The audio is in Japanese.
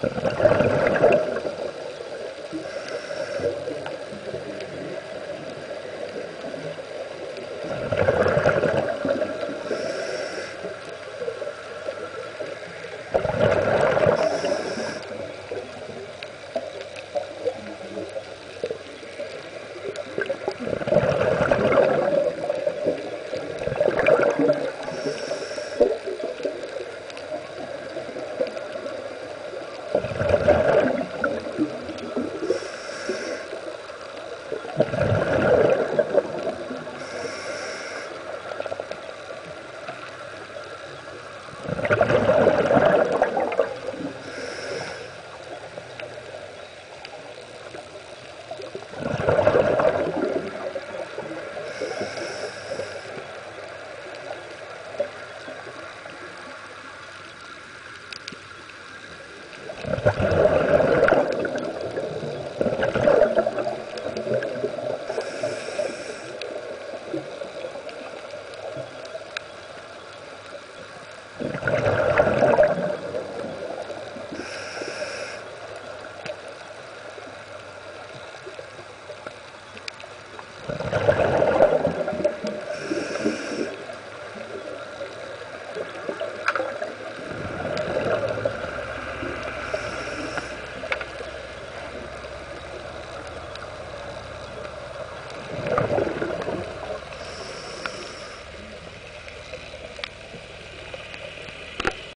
ハハハハ!